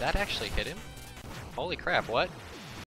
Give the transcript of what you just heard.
that actually hit him? Holy crap, what?